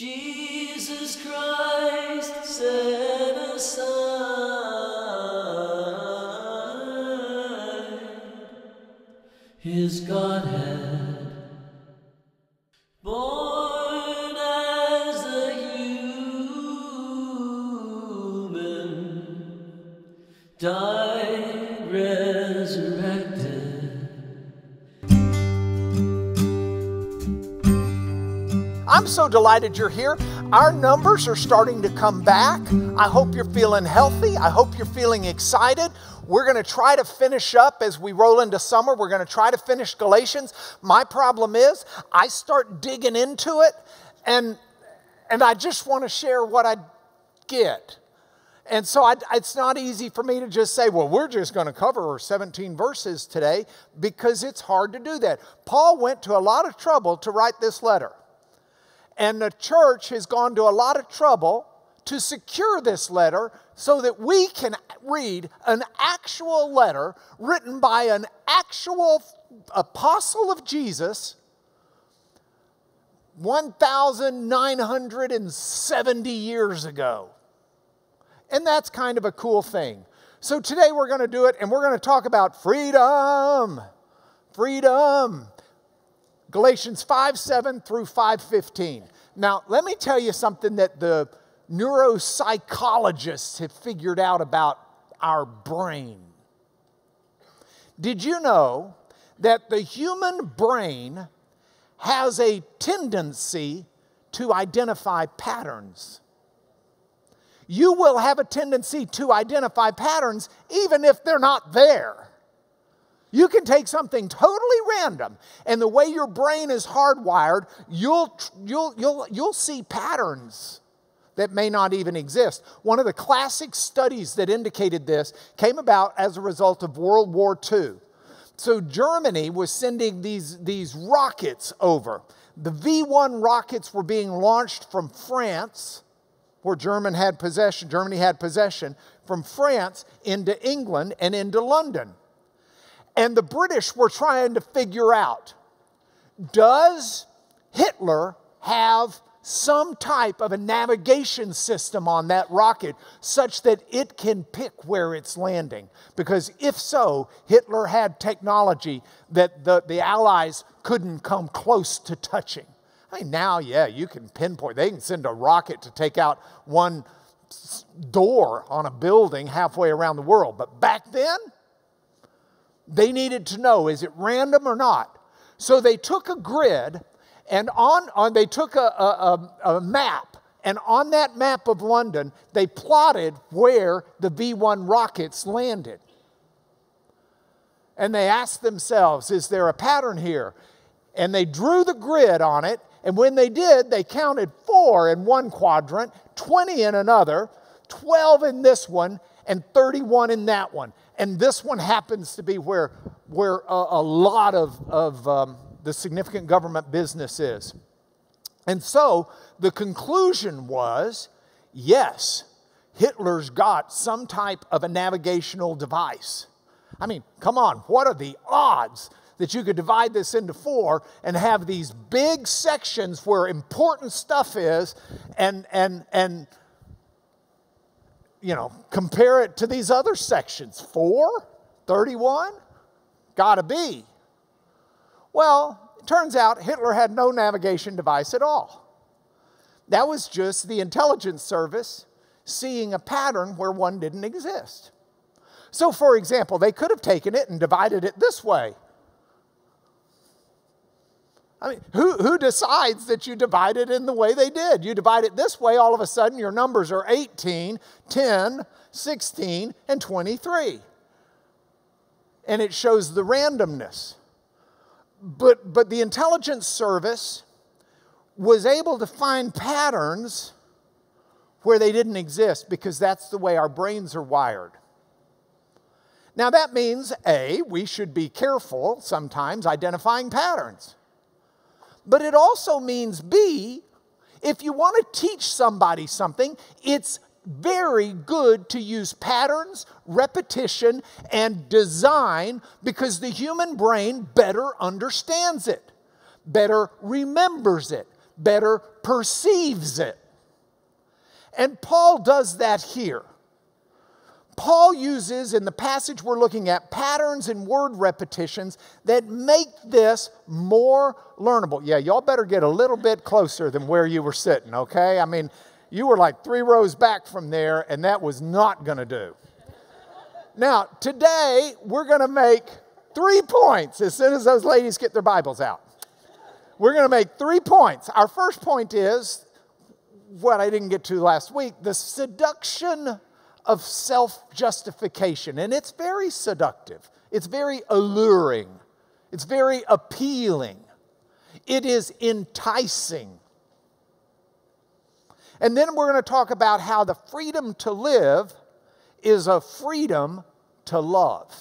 Jesus Christ set aside his Godhead, so delighted you're here. Our numbers are starting to come back. I hope you're feeling healthy. I hope you're feeling excited. We're going to try to finish up as we roll into summer. We're going to try to finish Galatians. My problem is I start digging into it and and I just want to share what I get. And so I, it's not easy for me to just say, well, we're just going to cover 17 verses today because it's hard to do that. Paul went to a lot of trouble to write this letter. And the church has gone to a lot of trouble to secure this letter so that we can read an actual letter written by an actual apostle of Jesus 1,970 years ago. And that's kind of a cool thing. So today we're going to do it and we're going to talk about freedom. Freedom. Galatians 5 7 through 515. Now, let me tell you something that the neuropsychologists have figured out about our brain. Did you know that the human brain has a tendency to identify patterns? You will have a tendency to identify patterns even if they're not there. You can take something totally random, and the way your brain is hardwired, you'll, you'll, you'll, you'll see patterns that may not even exist. One of the classic studies that indicated this came about as a result of World War II. So, Germany was sending these, these rockets over. The V 1 rockets were being launched from France, where German had possession, Germany had possession, from France into England and into London. And the British were trying to figure out does Hitler have some type of a navigation system on that rocket such that it can pick where it's landing? Because if so, Hitler had technology that the, the Allies couldn't come close to touching. I mean, now, yeah, you can pinpoint, they can send a rocket to take out one door on a building halfway around the world. But back then, they needed to know is it random or not? So they took a grid and on, on they took a, a, a map, and on that map of London, they plotted where the V 1 rockets landed. And they asked themselves, is there a pattern here? And they drew the grid on it, and when they did, they counted four in one quadrant, 20 in another, 12 in this one, and 31 in that one. And this one happens to be where, where a, a lot of, of um, the significant government business is. And so the conclusion was yes, Hitler's got some type of a navigational device. I mean, come on, what are the odds that you could divide this into four and have these big sections where important stuff is and, and, and you know, compare it to these other sections. 4, 31, gotta be. Well, it turns out Hitler had no navigation device at all. That was just the intelligence service seeing a pattern where one didn't exist. So, for example, they could have taken it and divided it this way. I mean, who, who decides that you divide it in the way they did? You divide it this way, all of a sudden your numbers are 18, 10, 16, and 23. And it shows the randomness. But, but the intelligence service was able to find patterns where they didn't exist because that's the way our brains are wired. Now, that means A, we should be careful sometimes identifying patterns. But it also means B, if you want to teach somebody something, it's very good to use patterns, repetition, and design because the human brain better understands it, better remembers it, better perceives it. And Paul does that here. Paul uses in the passage we're looking at patterns and word repetitions that make this more learnable. Yeah, y'all better get a little bit closer than where you were sitting, okay? I mean, you were like three rows back from there, and that was not gonna do. Now, today we're gonna make three points as soon as those ladies get their Bibles out. We're gonna make three points. Our first point is what I didn't get to last week the seduction of self justification. And it's very seductive, it's very alluring, it's very appealing, it is enticing. And then we're going to talk about how the freedom to live is a freedom to love.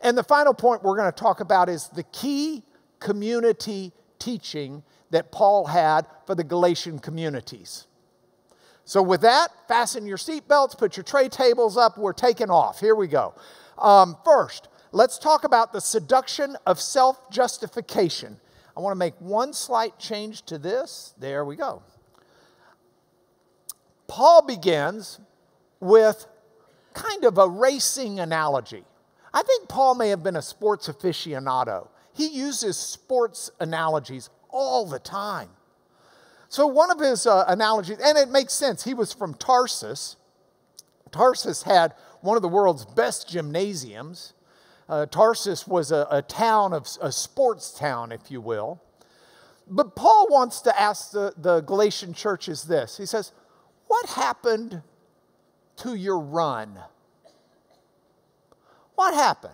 And the final point we're going to talk about is the key community teaching that Paul had for the Galatian communities. So, with that, fasten your seatbelts, put your tray tables up. We're taking off. Here we go. Um, first, let's talk about the seduction of self justification. I want to make one slight change to this. There we go. Paul begins with kind of a racing analogy. I think Paul may have been a sports aficionado. He uses sports analogies all the time. So, one of his uh, analogies, and it makes sense, he was from Tarsus. Tarsus had one of the world's best gymnasiums. Uh, Tarsus was a, a town of a sports town, if you will. But Paul wants to ask the, the Galatian churches this. He says, What happened to your run? What happened?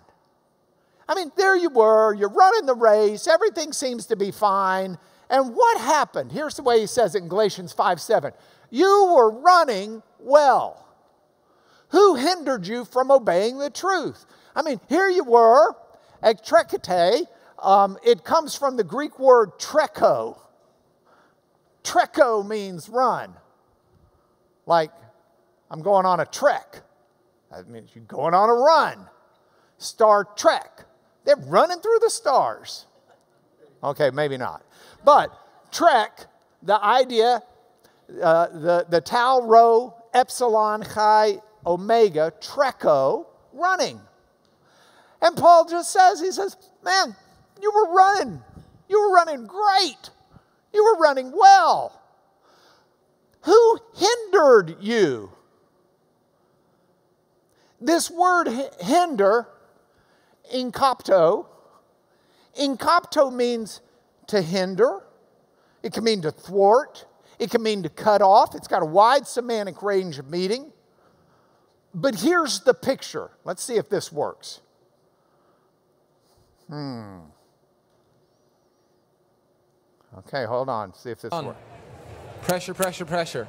I mean, there you were, you're running the race, everything seems to be fine. And what happened? Here's the way he says it in Galatians 5 7. You were running well. Who hindered you from obeying the truth? I mean, here you were, ektrekete. Um, it comes from the Greek word treko. Treko means run. Like, I'm going on a trek. That means you're going on a run. Star Trek. They're running through the stars. Okay, maybe not. But trek, the idea, uh, the, the tau rho epsilon chi omega, treko, running. And Paul just says, he says, man, you were running. You were running great. You were running well. Who hindered you? This word hinder, enkopto, enkopto means to hinder, it can mean to thwart, it can mean to cut off. It's got a wide semantic range of meaning. But here's the picture. Let's see if this works. Hmm. Okay, hold on. See if this On. works. Pressure, pressure, pressure.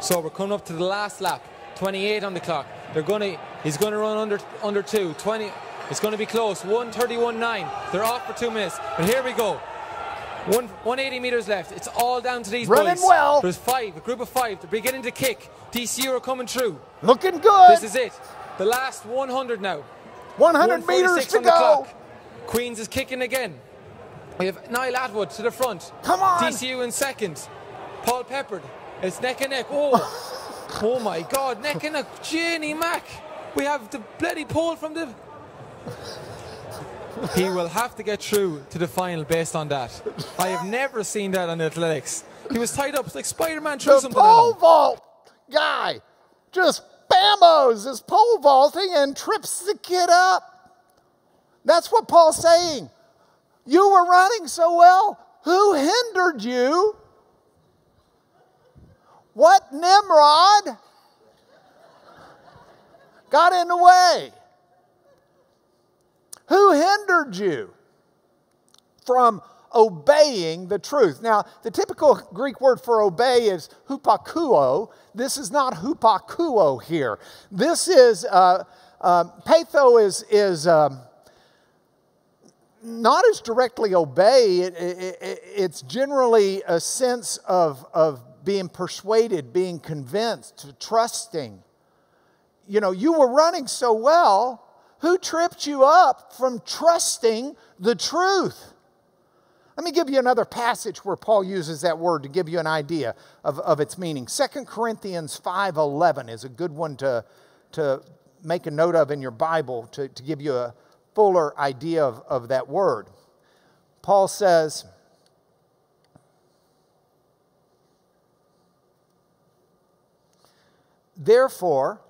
So we're coming up to the last lap. 28 on the clock. They're gonna. He's gonna run under under two. 20. It's gonna be close. 131.9. They're off for two minutes. But here we go. One, 180 meters left. It's all down to these Running boys. well. There's five, a group of five. They're beginning to kick. DCU are coming through. Looking good. This is it. The last 100 now. 100 meters to go. clock. Queens is kicking again. We have Niall Atwood to the front. Come on. DCU in second. Paul Peppard. It's neck and neck. Oh, oh my God, neck and neck. Jenny Mack. We have the bloody pole from the. He will have to get through to the final based on that. I have never seen that on athletics. He was tied up like Spider-Man threw the something pole him. vault guy just bamos is pole vaulting and trips the kid up. That's what Paul's saying. You were running so well. Who hindered you? What Nimrod got in the way? Who hindered you? from obeying the truth. Now, the typical Greek word for obey is hupakuo. This is not hupakuo here. This is, uh, uh, peitho is, is um, not as directly obey, it, it, it, it's generally a sense of, of being persuaded, being convinced, to trusting. You know, you were running so well, who tripped you up from trusting the truth? Let me give you another passage where Paul uses that word to give you an idea of, of its meaning. 2 Corinthians 5.11 is a good one to, to make a note of in your Bible to, to give you a fuller idea of, of that word. Paul says, Therefore,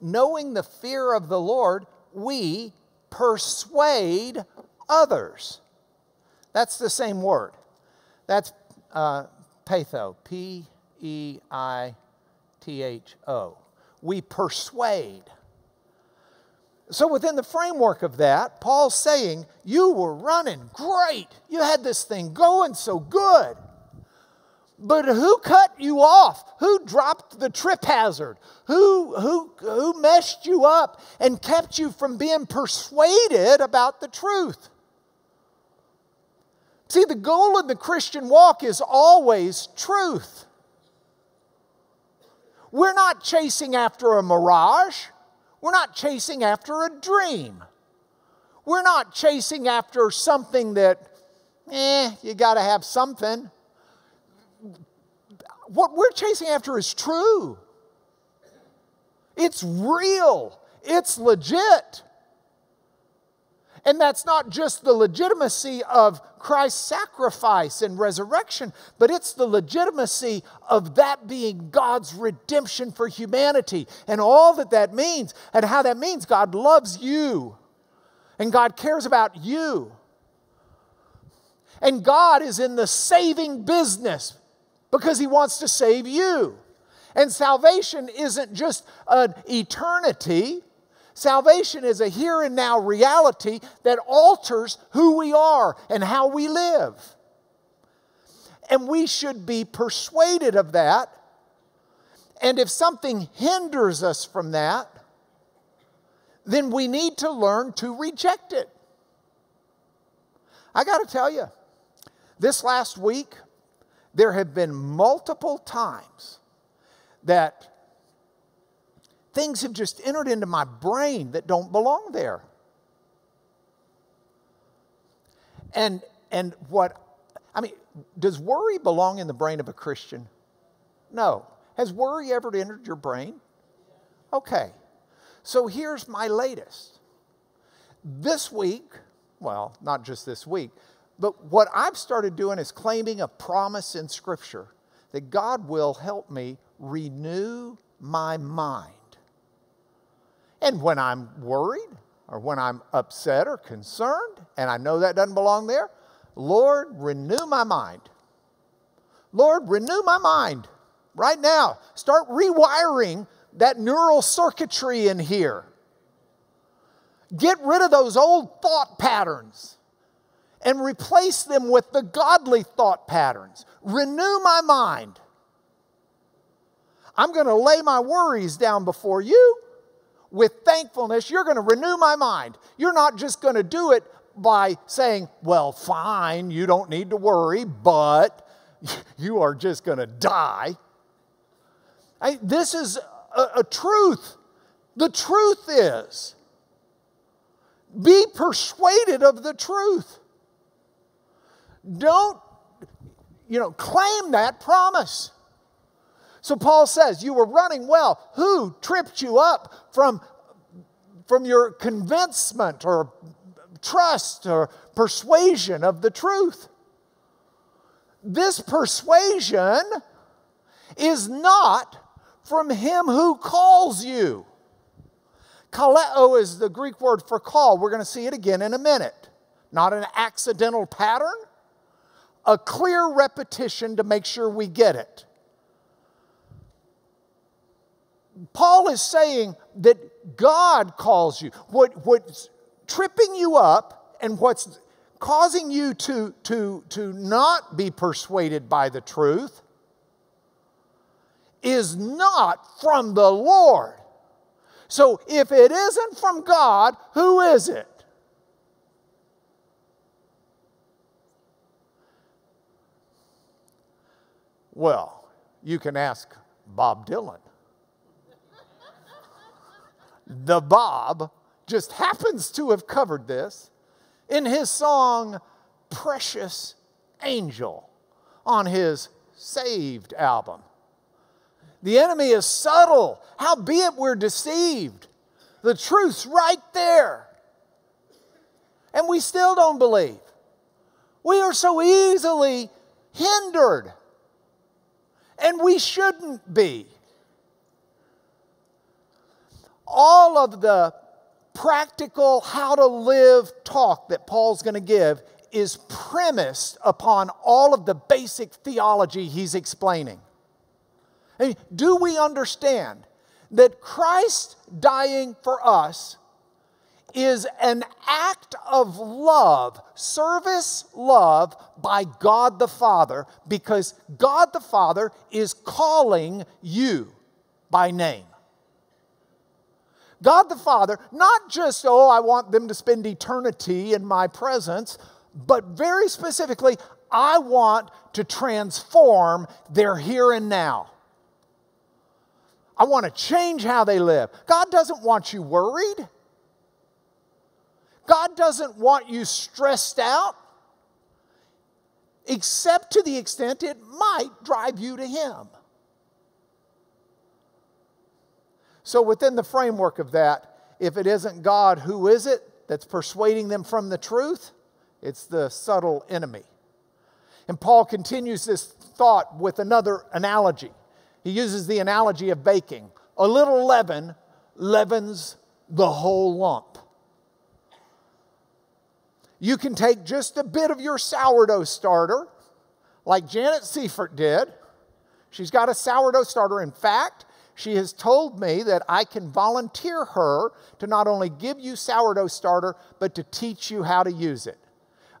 knowing the fear of the Lord, we persuade others. That's the same word. That's uh, peitho, P E I T H O. We persuade. So, within the framework of that, Paul's saying, You were running great. You had this thing going so good. But who cut you off? Who dropped the trip hazard? Who, who, who messed you up and kept you from being persuaded about the truth? See, the goal of the Christian walk is always truth. We're not chasing after a mirage. We're not chasing after a dream. We're not chasing after something that, eh, you got to have something. What we're chasing after is true. It's real. It's legit. And that's not just the legitimacy of Christ's sacrifice and resurrection, but it's the legitimacy of that being God's redemption for humanity and all that that means, and how that means God loves you and God cares about you. And God is in the saving business because He wants to save you. And salvation isn't just an eternity, Salvation is a here and now reality that alters who we are and how we live. And we should be persuaded of that. And if something hinders us from that, then we need to learn to reject it. I got to tell you, this last week, there have been multiple times that things have just entered into my brain that don't belong there. And, and what, I mean, does worry belong in the brain of a Christian? No. Has worry ever entered your brain? Okay. So here's my latest. This week, well, not just this week, but what I've started doing is claiming a promise in Scripture that God will help me renew my mind. And when I'm worried or when I'm upset or concerned, and I know that doesn't belong there, Lord, renew my mind. Lord, renew my mind right now. Start rewiring that neural circuitry in here. Get rid of those old thought patterns and replace them with the godly thought patterns. Renew my mind. I'm going to lay my worries down before you with thankfulness, you're going to renew my mind. You're not just going to do it by saying, well, fine, you don't need to worry, but you are just going to die. I, this is a, a truth. The truth is, be persuaded of the truth. Don't, you know, claim that promise. So Paul says, You were running well. Who tripped you up from, from your convincement or trust or persuasion of the truth? This persuasion is not from him who calls you. Kaleo is the Greek word for call. We're going to see it again in a minute. Not an accidental pattern, a clear repetition to make sure we get it. Paul is saying that God calls you. What, what's tripping you up and what's causing you to, to, to not be persuaded by the truth is not from the Lord. So if it isn't from God, who is it? Well, you can ask Bob Dylan the Bob just happens to have covered this in his song, Precious angel on his saved album. The enemy is subtle. Howbeit we're deceived. The truth's right there. And we still don't believe. We are so easily hindered. And we shouldn't be. All of the practical how to live talk that Paul's going to give is premised upon all of the basic theology he's explaining. Do we understand that Christ dying for us is an act of love, service love by God the Father, because God the Father is calling you by name. God the Father, not just, oh, I want them to spend eternity in my presence, but very specifically, I want to transform their here and now. I want to change how they live. God doesn't want you worried. God doesn't want you stressed out, except to the extent it might drive you to Him. So, within the framework of that, if it isn't God, who is it that's persuading them from the truth? It's the subtle enemy. And Paul continues this thought with another analogy. He uses the analogy of baking. A little leaven leavens the whole lump. You can take just a bit of your sourdough starter, like Janet Seifert did. She's got a sourdough starter. In fact, she has told me that I can volunteer her to not only give you sourdough starter, but to teach you how to use it.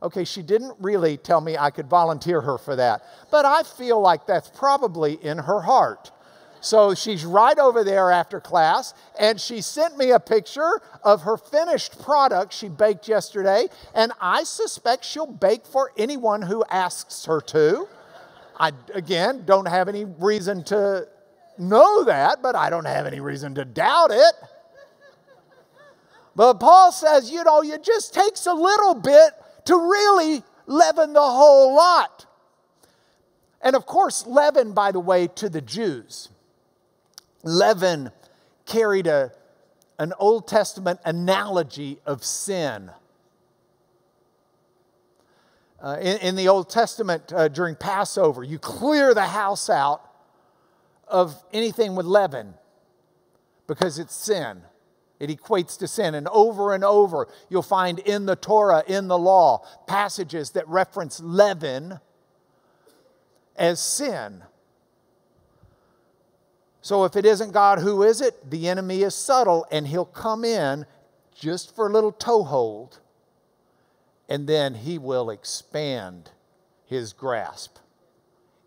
Okay, she didn't really tell me I could volunteer her for that, but I feel like that's probably in her heart. So she's right over there after class, and she sent me a picture of her finished product she baked yesterday, and I suspect she'll bake for anyone who asks her to. I, again, don't have any reason to know that, but I don't have any reason to doubt it. But Paul says, you know, it just takes a little bit to really leaven the whole lot. And of course, leaven, by the way, to the Jews, leaven carried a, an Old Testament analogy of sin. Uh, in, in, the Old Testament, uh, during Passover, you clear the house out of anything with leaven because it's sin. It equates to sin. And over and over, you'll find in the Torah, in the law, passages that reference leaven as sin. So if it isn't God, who is it? The enemy is subtle and he'll come in just for a little toehold and then he will expand his grasp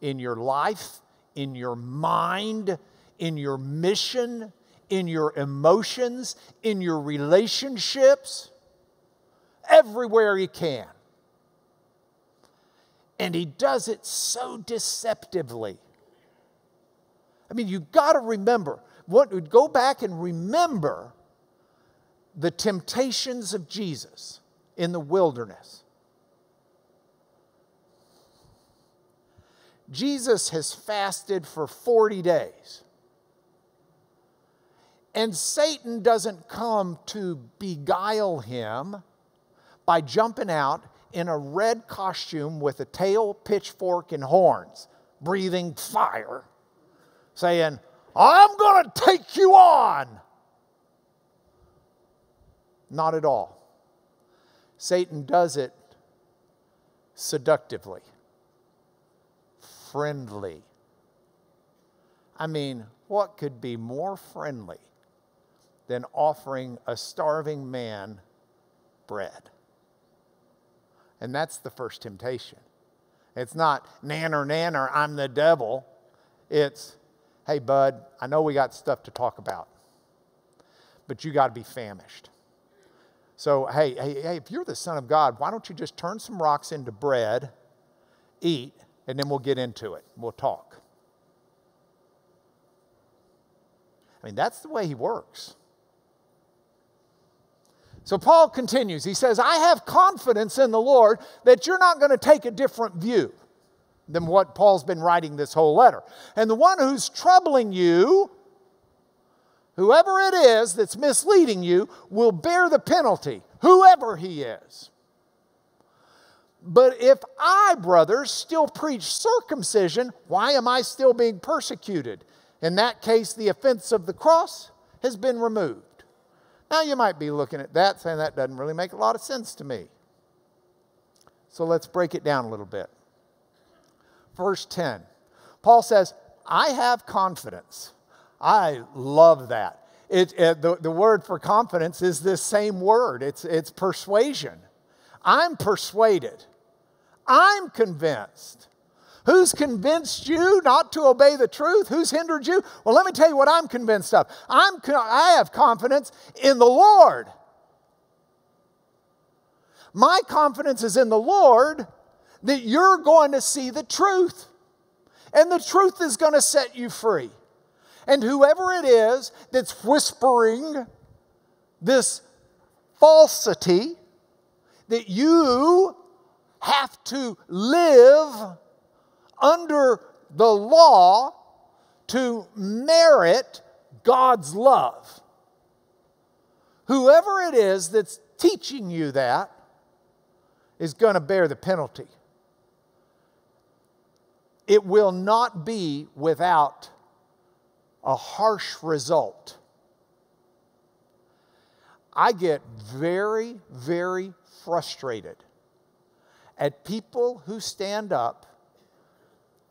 in your life in your mind, in your mission, in your emotions, in your relationships, everywhere he can. And he does it so deceptively. I mean, you've got to remember, what, go back and remember the temptations of Jesus in the wilderness. Jesus has fasted for 40 days. And Satan doesn't come to beguile him by jumping out in a red costume with a tail, pitchfork, and horns, breathing fire, saying, I'm going to take you on. Not at all. Satan does it seductively friendly. I mean, what could be more friendly than offering a starving man bread? And that's the first temptation. It's not nanner nanner, I'm the devil. It's, hey, bud, I know we got stuff to talk about, but you got to be famished. So, hey, hey, hey, if you're the Son of God, why don't you just turn some rocks into bread, eat, and then we'll get into it. We'll talk. I mean, that's the way he works. So Paul continues. He says, I have confidence in the Lord that you're not going to take a different view than what Paul's been writing this whole letter. And the one who's troubling you, whoever it is that's misleading you, will bear the penalty, whoever he is. But if I, brothers, still preach circumcision, why am I still being persecuted? In that case, the offense of the cross has been removed. Now, you might be looking at that saying that doesn't really make a lot of sense to me. So let's break it down a little bit. Verse 10, Paul says, I have confidence. I love that. It, it, the, the word for confidence is this same word it's, it's persuasion. I'm persuaded. I'm convinced. Who's convinced you not to obey the truth? Who's hindered you? Well, let me tell you what I'm convinced of. I'm, I have confidence in the Lord. My confidence is in the Lord that you're going to see the truth. And the truth is going to set you free. And whoever it is that's whispering this falsity that you have to live under the law to merit God's love. Whoever it is that's teaching you that is going to bear the penalty. It will not be without a harsh result. I get very, very frustrated at people who stand up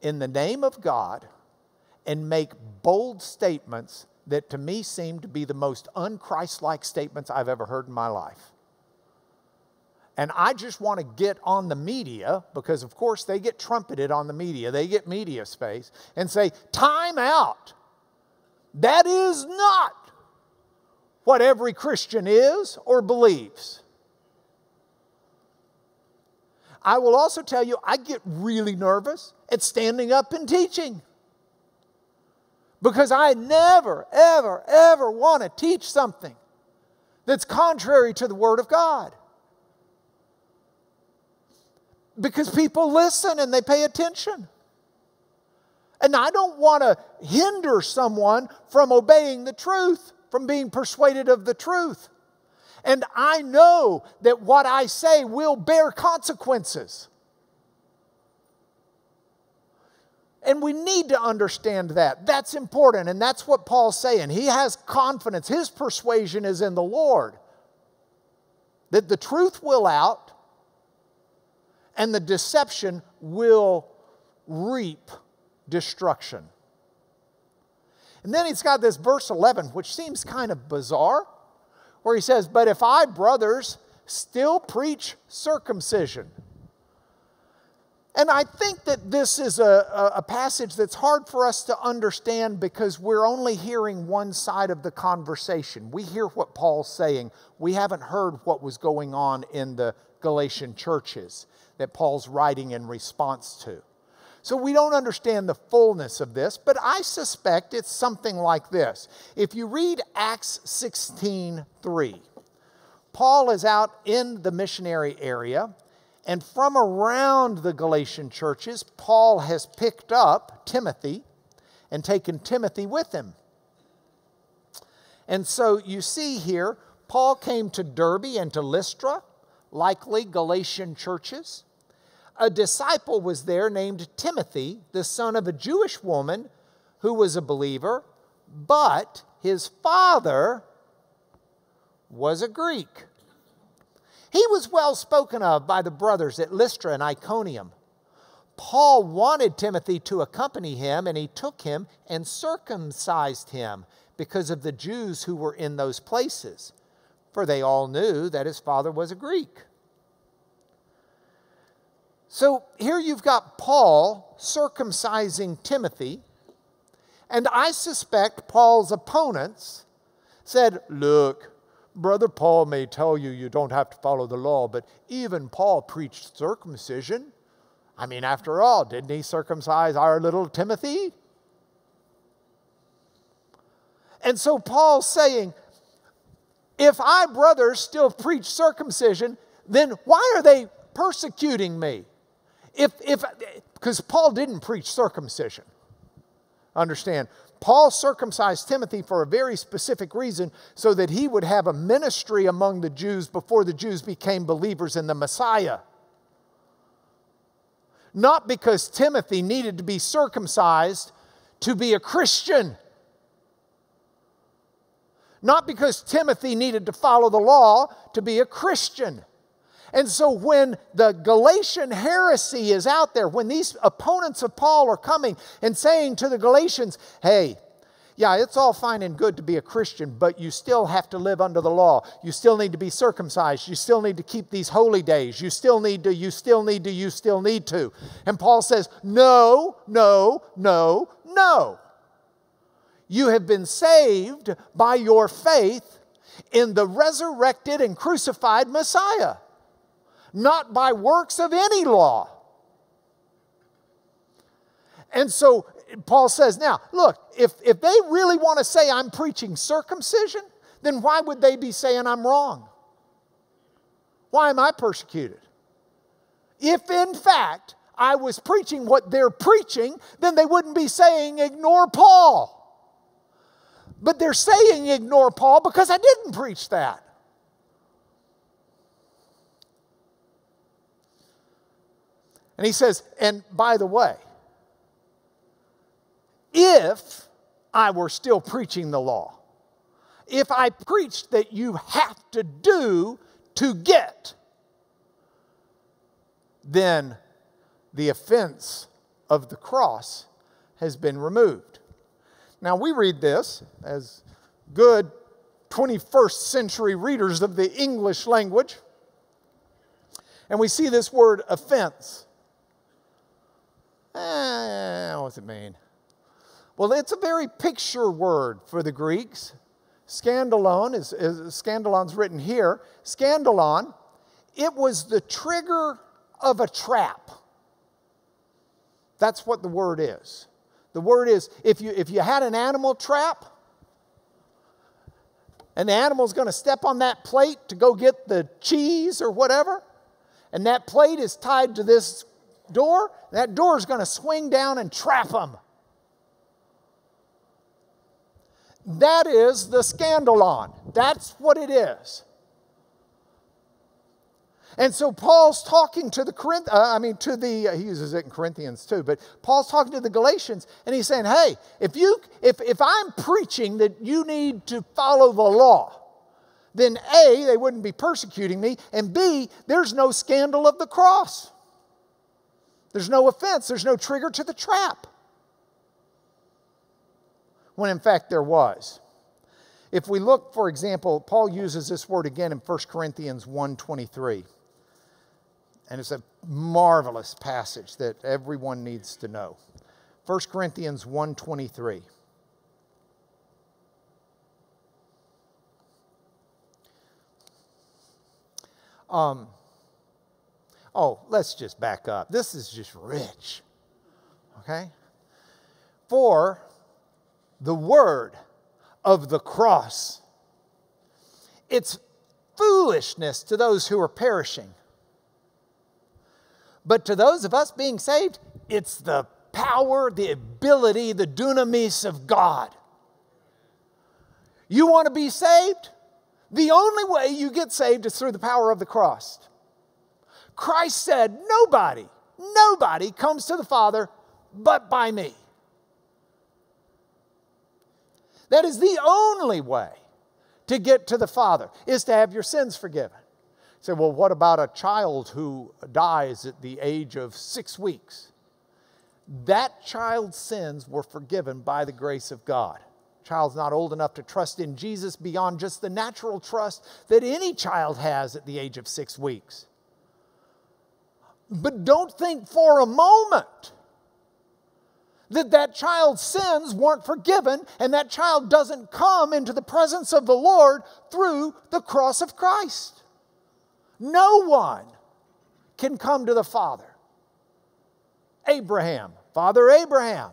in the name of God and make bold statements that to me seem to be the most unchristlike statements I've ever heard in my life. And I just want to get on the media because, of course, they get trumpeted on the media, they get media space, and say, Time out. That is not what every Christian is or believes. I will also tell you, I get really nervous at standing up and teaching. Because I never, ever, ever want to teach something that's contrary to the Word of God. Because people listen and they pay attention. And I don't want to hinder someone from obeying the truth, from being persuaded of the truth. And I know that what I say will bear consequences. And we need to understand that. That's important. And that's what Paul's saying. He has confidence. His persuasion is in the Lord that the truth will out and the deception will reap destruction. And then he's got this verse 11, which seems kind of bizarre where he says, But if I, brothers, still preach circumcision. And I think that this is a, a, passage that's hard for us to understand because we're only hearing one side of the conversation. We hear what Paul's saying, we haven't heard what was going on in the Galatian churches that Paul's writing in response to. So we don't understand the fullness of this, but I suspect it's something like this. If you read Acts 16 3, Paul is out in the missionary area, and from around the Galatian churches, Paul has picked up Timothy and taken Timothy with him. And so you see here, Paul came to Derbe and to Lystra, likely Galatian churches a disciple was there named Timothy, the son of a Jewish woman who was a believer, but his father was a Greek. He was well spoken of by the brothers at Lystra and Iconium. Paul wanted Timothy to accompany him, and he took him and circumcised him because of the Jews who were in those places, for they all knew that his father was a Greek. So here you've got Paul circumcising Timothy, and I suspect Paul's opponents said, Look, Brother Paul may tell you you don't have to follow the law, but even Paul preached circumcision. I mean, after all, didn't he circumcise our little Timothy? And so Paul's saying, if I, brothers, still preach circumcision, then why are they persecuting me? If, if, because Paul didn't preach circumcision. Understand, Paul circumcised Timothy for a very specific reason so that he would have a ministry among the Jews before the Jews became believers in the Messiah. Not because Timothy needed to be circumcised to be a Christian. Not because Timothy needed to follow the law to be a Christian. And so when the Galatian heresy is out there, when these opponents of Paul are coming and saying to the Galatians, hey, yeah, it's all fine and good to be a Christian, but you still have to live under the law. You still need to be circumcised. You still need to keep these holy days. You still need to, you still need to, you still need to. And Paul says, no, no, no, no. You have been saved by your faith in the resurrected and crucified Messiah, not by works of any law. And so Paul says, now, look, if, if they really want to say I'm preaching circumcision, then why would they be saying I'm wrong? Why am I persecuted? If in fact I was preaching what they're preaching, then they wouldn't be saying ignore Paul. But they're saying ignore Paul because I didn't preach that. And he says, and by the way, if I were still preaching the law, if I preached that you have to do to get, then the offense of the cross has been removed. Now, we read this as good 21st century readers of the English language, and we see this word offense. Eh, what's it mean? Well, it's a very picture word for the Greeks. Scandalon is, is scandalon's written here. Scandalon, it was the trigger of a trap. That's what the word is. The word is if you if you had an animal trap, and the animal's going to step on that plate to go get the cheese or whatever, and that plate is tied to this door, that door is going to swing down and trap them. That is the scandalon. That's what it is. And so Paul's talking to the Corinth, uh, I mean to the uh, he uses it in Corinthians too, but Paul's talking to the Galatians and he's saying, "Hey, if you if if I'm preaching that you need to follow the law, then A, they wouldn't be persecuting me, and B, there's no scandal of the cross. There's no offense, there's no trigger to the trap." when in fact there was. If we look, for example, Paul uses this word again in 1 Corinthians 1.23. And it's a marvelous passage that everyone needs to know. 1 Corinthians 1.23. Um, oh, let's just back up. This is just rich. Okay? For the word of the cross. It's foolishness to those who are perishing. But to those of us being saved, it's the power, the ability, the dunamis of God. You want to be saved? The only way you get saved is through the power of the cross. Christ said, Nobody, nobody comes to the Father but by me. That is the only way to get to the Father, is to have your sins forgiven. You say, well, what about a child who dies at the age of six weeks? That child's sins were forgiven by the grace of God. Child's not old enough to trust in Jesus beyond just the natural trust that any child has at the age of six weeks. But don't think for a moment that that child's sins weren't forgiven and that child doesn't come into the presence of the Lord through the cross of Christ. No one can come to the Father. Abraham, Father Abraham.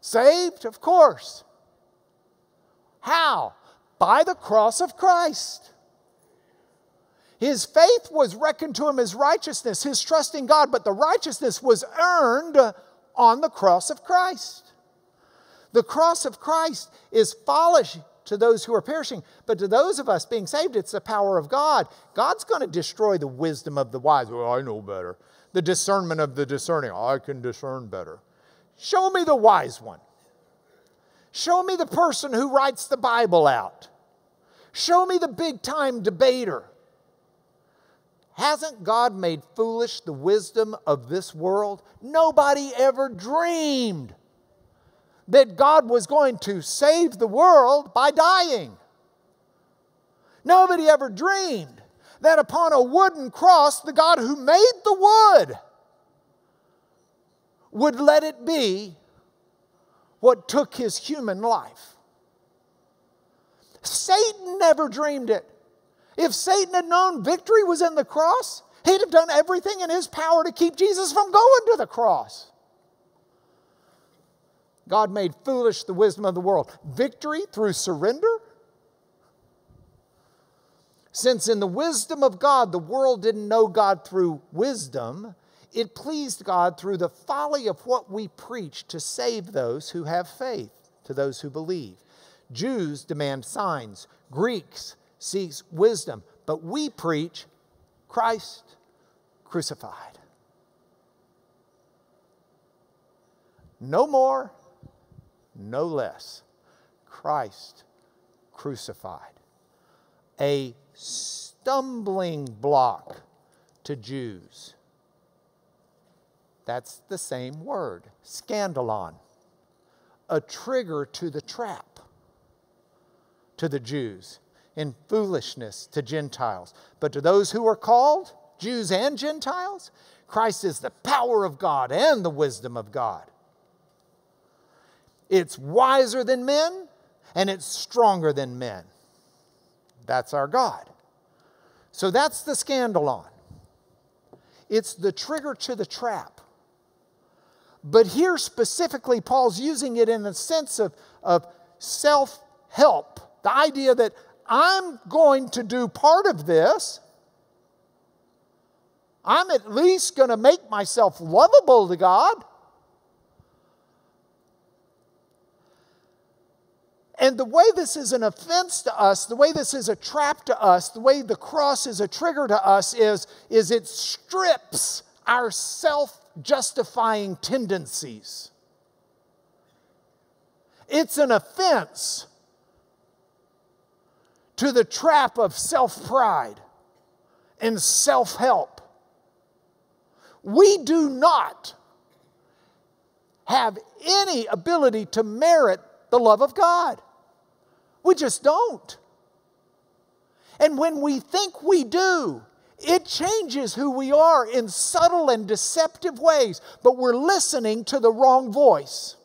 Saved? Of course. How? by the cross of Christ. His faith was reckoned to him as righteousness, his trust in God, but the righteousness was earned on the cross of Christ. The cross of Christ is folly to those who are perishing, but to those of us being saved, it's the power of God. God's going to destroy the wisdom of the wise. Well, I know better. The discernment of the discerning. I can discern better. Show me the wise one. Show me the person who writes the Bible out. Show me the big time debater. Hasn't God made foolish the wisdom of this world? Nobody ever dreamed that God was going to save the world by dying. Nobody ever dreamed that upon a wooden cross, the God who made the wood would let it be what took his human life. Satan never dreamed it. If Satan had known victory was in the cross, he'd have done everything in his power to keep Jesus from going to the cross. God made foolish the wisdom of the world. Victory through surrender? Since in the wisdom of God, the world didn't know God through wisdom, it pleased God through the folly of what we preach to save those who have faith, to those who believe. Jews demand signs, Greeks seek wisdom, but we preach Christ crucified. No more, no less. Christ crucified. A stumbling block to Jews that's the same word, scandalon. A trigger to the trap to the Jews, in foolishness to Gentiles. But to those who are called, Jews and Gentiles, Christ is the power of God and the wisdom of God. It's wiser than men and it's stronger than men. That's our God. So that's the scandalon. It's the trigger to the trap. But here specifically, Paul's using it in the sense of, of self help. The idea that I'm going to do part of this. I'm at least going to make myself lovable to God. And the way this is an offense to us, the way this is a trap to us, the way the cross is a trigger to us is, is it strips our self justifying tendencies. It's an offense to the trap of self pride and self help. We do not have any ability to merit the love of God. We just don't. And when we think we do, it changes who we are in subtle and deceptive ways, but we're listening to the wrong voice.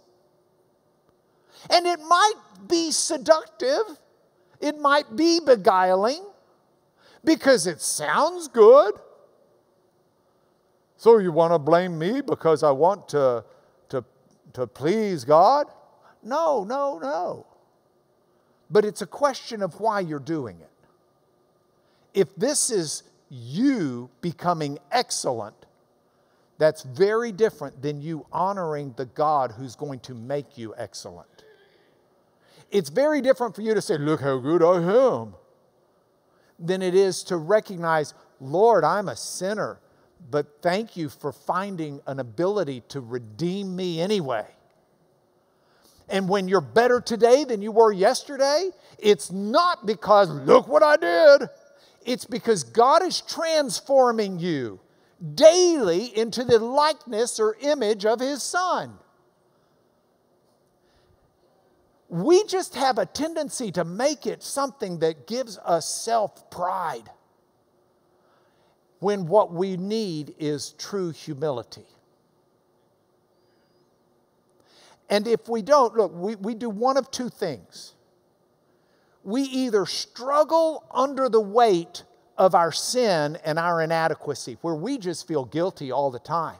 And it might be seductive, it might be beguiling, because it sounds good. So you want to blame me because I want to, to, to please God? No, no, no. But it's a question of why you're doing it. If this is you becoming excellent, that's very different than you honoring the God who's going to make you excellent. It's very different for you to say, Look how good I am, than it is to recognize, Lord, I'm a sinner, but thank you for finding an ability to redeem me anyway. And when you're better today than you were yesterday, it's not because, look what I did. It's because God is transforming you daily into the likeness or image of His Son. We just have a tendency to make it something that gives us self pride when what we need is true humility. And if we don't, look, we, we do one of two things we either struggle under the weight of our sin and our inadequacy, where we just feel guilty all the time.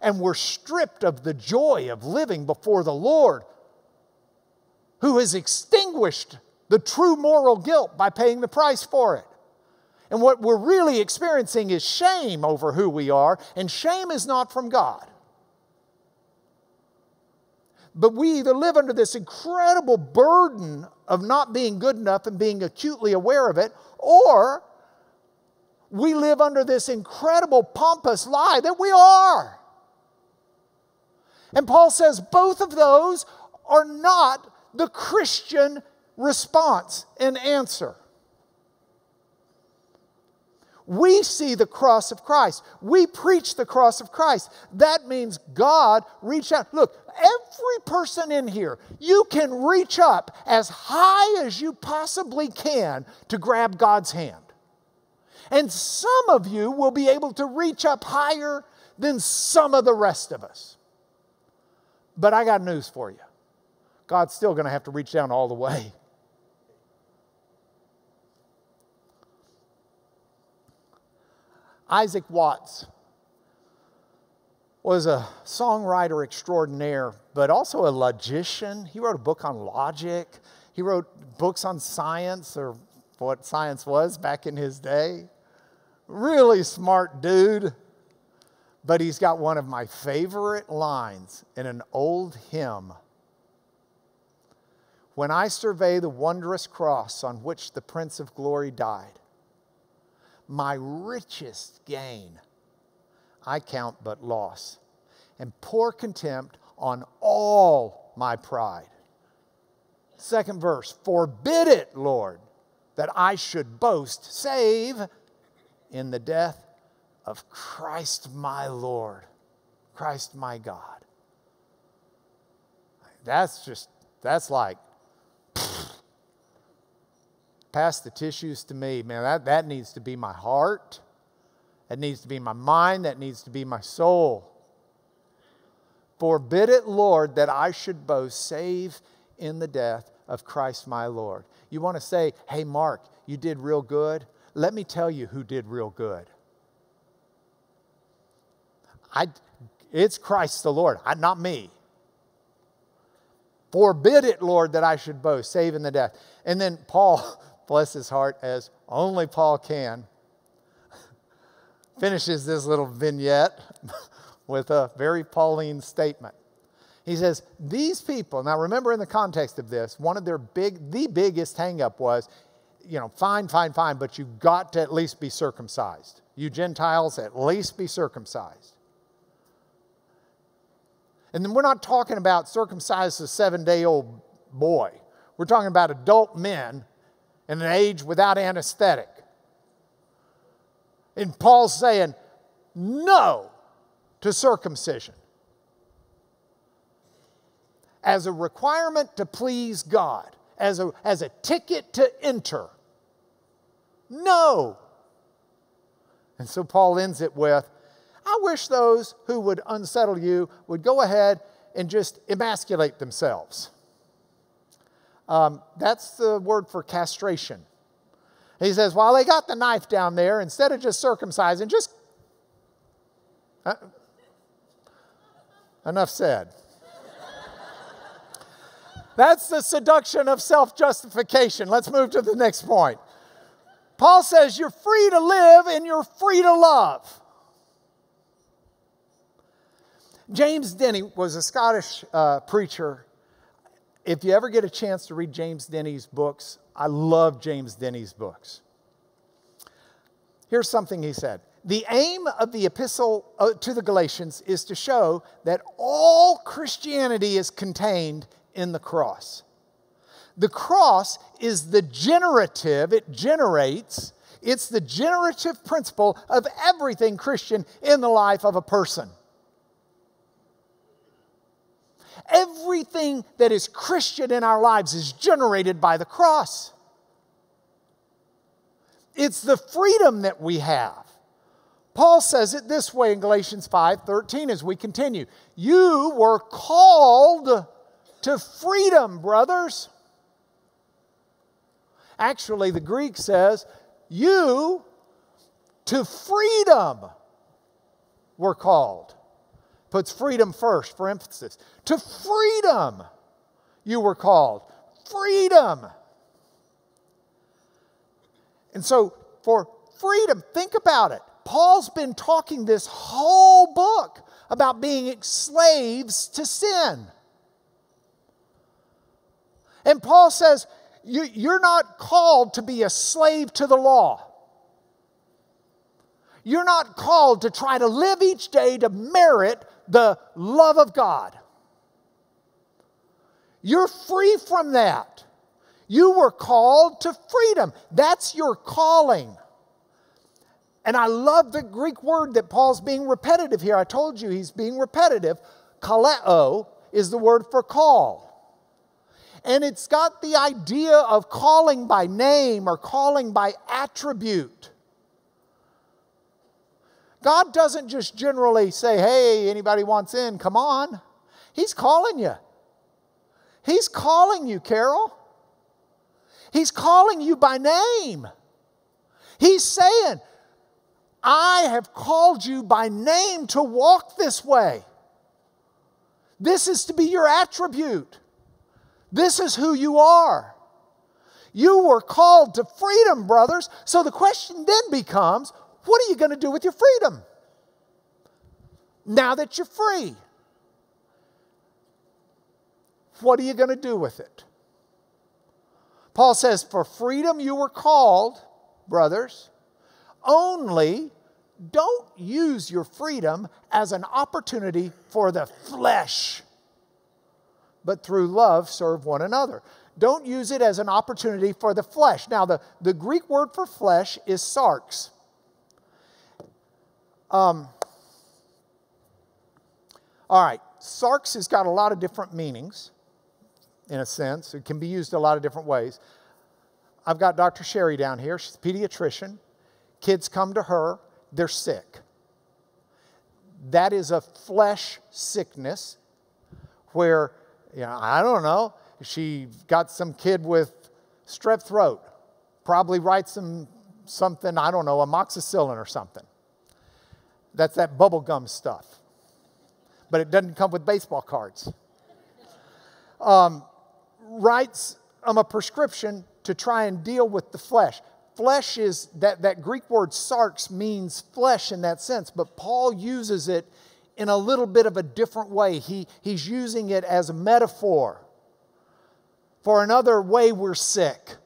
And we're stripped of the joy of living before the Lord, who has extinguished the true moral guilt by paying the price for it. And what we're really experiencing is shame over who we are, and shame is not from God. But we either live under this incredible burden of not being good enough and being acutely aware of it, or we live under this incredible pompous lie that we are. And Paul says both of those are not the Christian response and answer. We see the cross of Christ. We preach the cross of Christ. That means God reached out. Look, every person in here, you can reach up as high as you possibly can to grab God's hand. And some of you will be able to reach up higher than some of the rest of us. But I got news for you God's still going to have to reach down all the way. Isaac Watts was a songwriter extraordinaire, but also a logician. He wrote a book on logic. He wrote books on science, or what science was back in his day. Really smart dude. But he's got one of my favorite lines in an old hymn. When I survey the wondrous cross on which the Prince of Glory died, my richest gain I count but loss, and pour contempt on all my pride. Second verse, forbid it, Lord, that I should boast, save in the death of Christ my Lord, Christ my God. That's just, that's like, pass the tissues to me. Man, that, that needs to be my heart. That needs to be my mind. That needs to be my soul. Forbid it, Lord, that I should boast, save in the death of Christ my Lord. You want to say, hey, Mark, you did real good? Let me tell you who did real good. I, it's Christ the Lord, I, not me. Forbid it, Lord, that I should boast, save in the death. And then Paul, bless his heart, as only Paul can, finishes this little vignette with a very Pauline statement. He says, These people, now remember in the context of this, one of their big, the biggest hangup was you know, fine, fine, fine, but you've got to at least be circumcised. You Gentiles, at least be circumcised. And then we're not talking about circumcised a seven day old boy. We're talking about adult men in an age without anesthetic. And Paul's saying no to circumcision as a requirement to please God, as a, as a ticket to enter. No. And so Paul ends it with I wish those who would unsettle you would go ahead and just emasculate themselves. Um, that's the word for castration. He says, while they got the knife down there, instead of just circumcising, just. Uh, enough said. That's the seduction of self justification. Let's move to the next point. Paul says you're free to live and you're free to love. James Denney was a Scottish uh, preacher. If you ever get a chance to read James Denney's books, I love James Denney's books. Here's something he said The aim of the epistle uh, to the Galatians is to show that all Christianity is contained in the cross. The cross is the generative, it generates, it's the generative principle of everything Christian in the life of a person. Everything that is Christian in our lives is generated by the cross. It's the freedom that we have. Paul says it this way in Galatians 5:13 as we continue. You were called to freedom, brothers. Actually, the Greek says, You to freedom were called. Puts freedom first for emphasis. To freedom you were called. Freedom. And so, for freedom, think about it. Paul's been talking this whole book about being slaves to sin. And Paul says, you, are not called to be a slave to the law. You're not called to try to live each day to merit the love of God. You're free from that. You were called to freedom. That's your calling. And I love the Greek word that Paul's being repetitive here. I told you he's being repetitive. Kaleo is the word for call. And it's got the idea of calling by name or calling by attribute. God doesn't just generally say, hey, anybody wants in, come on. He's calling you. He's calling you, Carol. He's calling you by name. He's saying, I have called you by name to walk this way. This is to be your attribute. This is who you are. You were called to freedom, brothers. So the question then becomes what are you going to do with your freedom? Now that you're free, what are you going to do with it? Paul says, For freedom you were called, brothers, only don't use your freedom as an opportunity for the flesh, but through love serve one another. Don't use it as an opportunity for the flesh. Now, the, the Greek word for flesh is sarx. Um, all right, sarx has got a lot of different meanings in a sense. It can be used a lot of different ways. I've got Dr. Sherry down here. She's a pediatrician. Kids come to her, they're sick. That is a flesh sickness where, you know, I don't know, she got some kid with strep throat, probably writes some something, I don't know, amoxicillin or something. That's that bubble gum stuff. But it doesn't come with baseball cards. Um, writes um, a prescription to try and deal with the flesh. Flesh is that, that Greek word sarx means flesh in that sense, but Paul uses it in a little bit of a different way. He, he's using it as a metaphor for another way we're sick.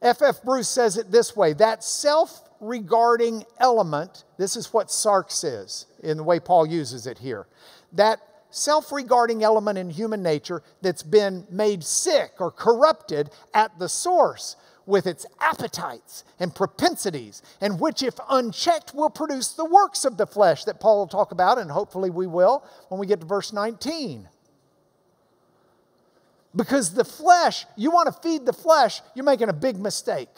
F.F. F. Bruce says it this way that self regarding element, this is what sarx is in the way Paul uses it here. That self regarding element in human nature that's been made sick or corrupted at the source with its appetites and propensities, and which, if unchecked, will produce the works of the flesh that Paul will talk about, and hopefully we will when we get to verse 19. Because the flesh, you want to feed the flesh, you're making a big mistake.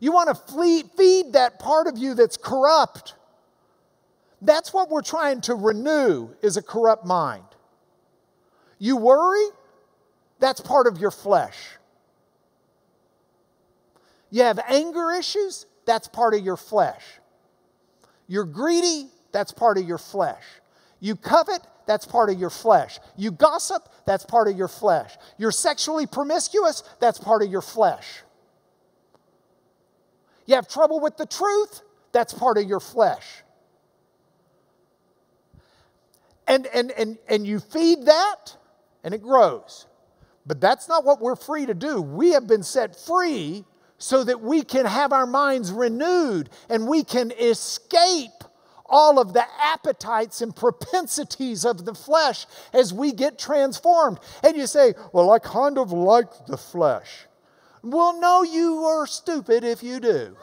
You want to feed that part of you that's corrupt. That's what we're trying to renew is a corrupt mind. You worry, that's part of your flesh. You have anger issues, that's part of your flesh. You're greedy, that's part of your flesh. You covet, that's part of your flesh. You gossip, that's part of your flesh. You're sexually promiscuous, that's part of your flesh. You have trouble with the truth, that's part of your flesh and, and, and, and you feed that and it grows. But that's not what we're free to do. We have been set free so that we can have our minds renewed and we can escape all of the appetites and propensities of the flesh as we get transformed. And you say, Well, I kind of like the flesh. Well, no, you are stupid if you do.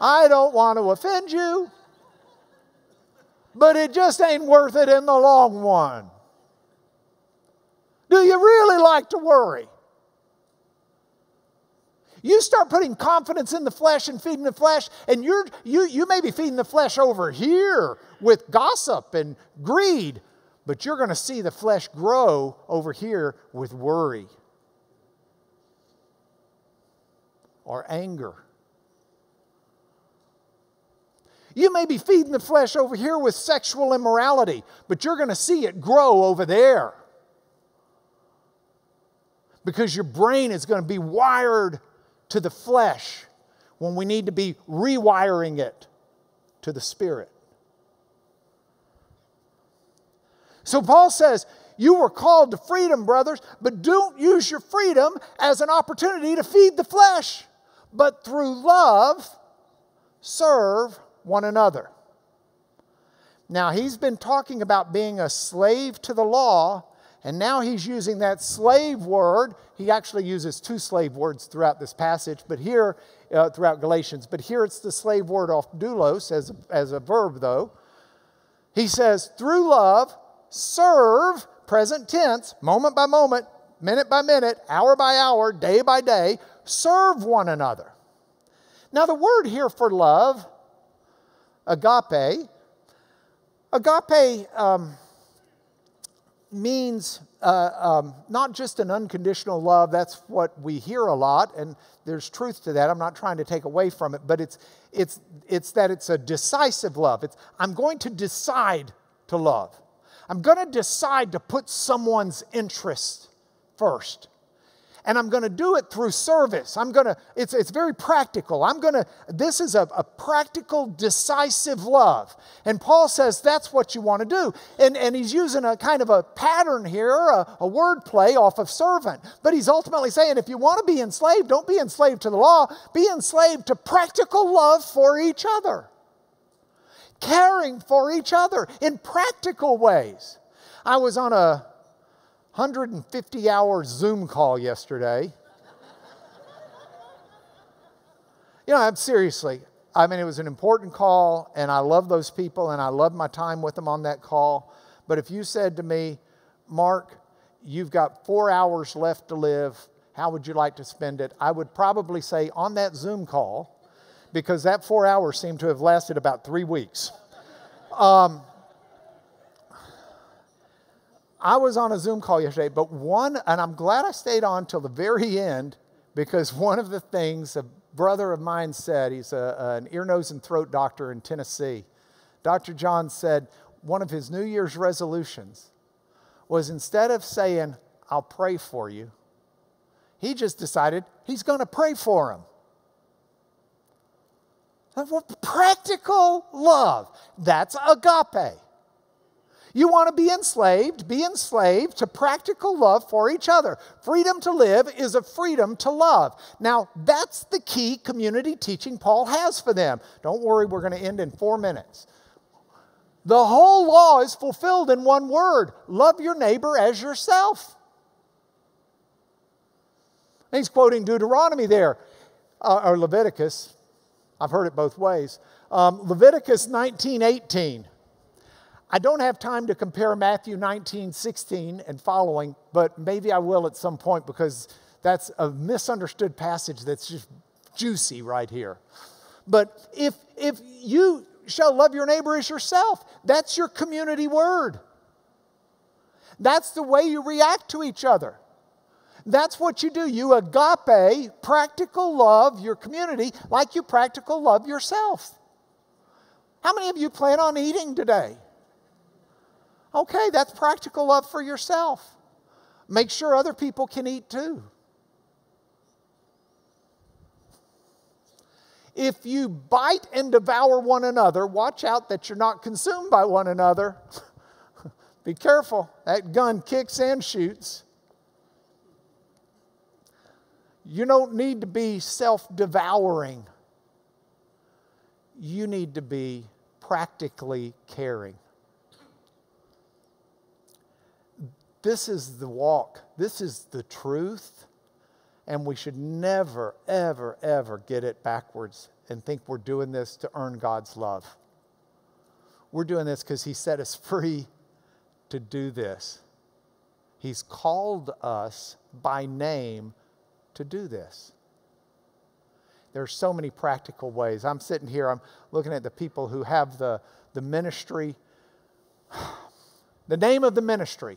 I don't want to offend you but it just ain't worth it in the long run. Do you really like to worry? You start putting confidence in the flesh and feeding the flesh, and you're, you, you may be feeding the flesh over here with gossip and greed, but you're going to see the flesh grow over here with worry or anger You may be feeding the flesh over here with sexual immorality, but you're going to see it grow over there. because your brain is going to be wired to the flesh when we need to be rewiring it to the spirit. So Paul says, You were called to freedom, brothers, but don't use your freedom as an opportunity to feed the flesh, but through love, serve one another. Now, he's been talking about being a slave to the law, and now he's using that slave word. He actually uses two slave words throughout this passage, but here, uh, throughout Galatians, but here it's the slave word of doulos as, as a verb, though. He says, through love, serve, present tense, moment by moment, minute by minute, hour by hour, day by day, serve one another. Now, the word here for love, agape, agape um, means uh, um, not just an unconditional love, that's what we hear a lot, and there's truth to that. I'm not trying to take away from it, but it's, it's, it's that it's a decisive love. It's, I'm going to decide to love. I'm going to decide to put someone's interest first and I'm going to do it through service. I'm going to, it's, it's very practical. I'm going to, this is a, a practical, decisive love. And Paul says that's what you want to do. And, and he's using a kind of a pattern here, a, a word play off of servant. But he's ultimately saying if you want to be enslaved, don't be enslaved to the law, be enslaved to practical love for each other, caring for each other in practical ways. I was on a 150 hour Zoom call yesterday. you know, I'm seriously, I mean, it was an important call, and I love those people, and I love my time with them on that call. But if you said to me, Mark, you've got four hours left to live, how would you like to spend it? I would probably say on that Zoom call, because that four hours seemed to have lasted about three weeks. Um, I was on a Zoom call yesterday, but one, and I'm glad I stayed on till the very end because one of the things a brother of mine said, he's a, an ear, nose, and throat doctor in Tennessee. Dr. John said one of his New Year's resolutions was instead of saying, I'll pray for you, he just decided he's going to pray for him. Practical love. That's agape. You want to be enslaved? Be enslaved to practical love for each other. Freedom to live is a freedom to love. Now, that's the key community teaching Paul has for them. Don't worry, we're going to end in four minutes. The whole law is fulfilled in one word love your neighbor as yourself. he's quoting Deuteronomy there, uh, or Leviticus. I've heard it both ways. Um, Leviticus 19 18. I don't have time to compare Matthew 19, 16 and following, but maybe I will at some point because that's a misunderstood passage that's just juicy right here. But if, if you shall love your neighbor as yourself, that's your community word. That's the way you react to each other. That's what you do. You agape, practical love your community like you practical love yourself. How many of you plan on eating today? Okay, that's practical love for yourself. Make sure other people can eat too. If you bite and devour one another, watch out that you're not consumed by one another. Be careful, that gun kicks and shoots. You don't need to be self devouring, you need to be practically caring. This is the walk, this is the truth, and we should never, ever, ever get it backwards and think we're doing this to earn God's love. We're doing this because He set us free to do this. He's called us by name to do this. There are so many practical ways. I'm sitting here, I'm looking at the people who have the, the ministry. The name of the ministry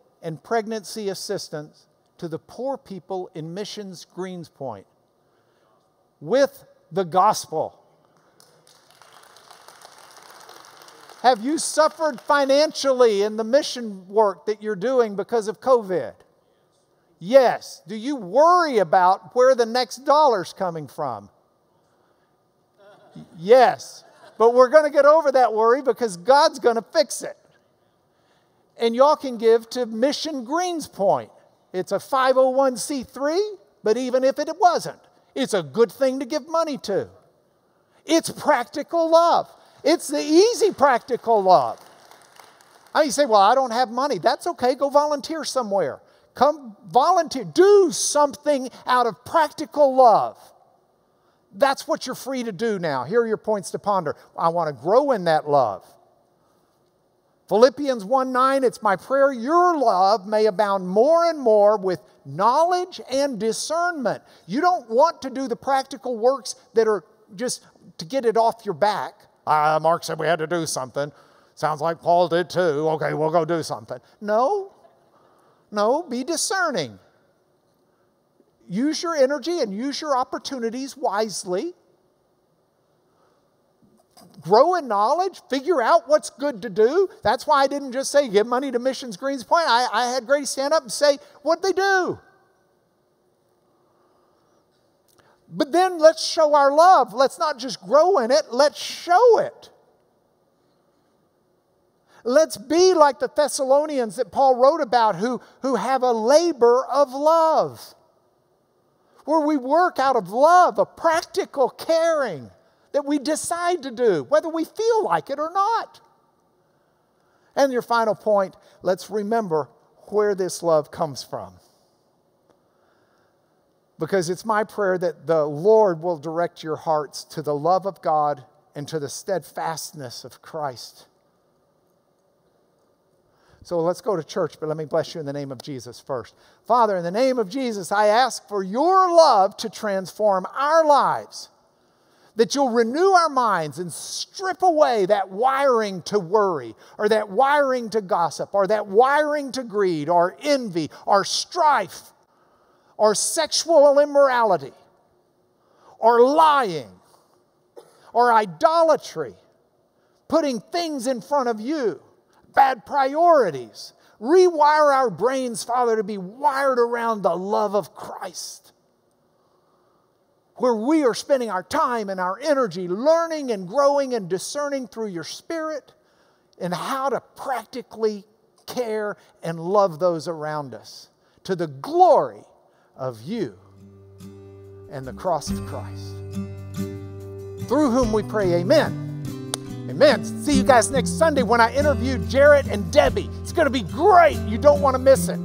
and pregnancy assistance to the poor people in Missions Greenspoint with the gospel. Have you suffered financially in the mission work that you're doing because of COVID? Yes. Do you worry about where the next dollar's coming from? Yes. But we're going to get over that worry because God's going to fix it. And y'all can give to Mission Greenspoint. It's a 501c3, but even if it wasn't, it's a good thing to give money to. It's practical love. It's the easy practical love. I you say, well, I don't have money. That's okay. Go volunteer somewhere. Come volunteer. Do something out of practical love. That's what you're free to do now. Here are your points to ponder. I want to grow in that love. Philippians 1 9, it's my prayer your love may abound more and more with knowledge and discernment. You don't want to do the practical works that are just to get it off your back. Uh, Mark said we had to do something. Sounds like Paul did too. Okay, we'll go do something. No, no, be discerning. Use your energy and use your opportunities wisely. Grow in knowledge, figure out what's good to do. That's why I didn't just say give money to Missions Greenspoint. I, I had Grace stand up and say, What'd they do? But then let's show our love. Let's not just grow in it, let's show it. Let's be like the Thessalonians that Paul wrote about who, who have a labor of love, where we work out of love, a practical caring that we decide to do, whether we feel like it or not. And your final point let's remember where this love comes from because it's my prayer that the Lord will direct your hearts to the love of God and to the steadfastness of Christ. So let's go to church, but let me bless you in the name of Jesus first. Father, in the name of Jesus, I ask for your love to transform our lives, that you'll renew our minds and strip away that wiring to worry, or that wiring to gossip, or that wiring to greed, or envy, or strife or sexual immorality or lying or idolatry, putting things in front of you, bad priorities. Rewire our brains, Father, to be wired around the love of Christ. Where we are spending our time and our energy learning and growing and discerning through your Spirit and how to practically care and love those around us to the glory of you and the cross of Christ. Through whom we pray, Amen. Amen. See you guys next Sunday when I interview Jarrett and Debbie. It's going to be great. You don't want to miss it.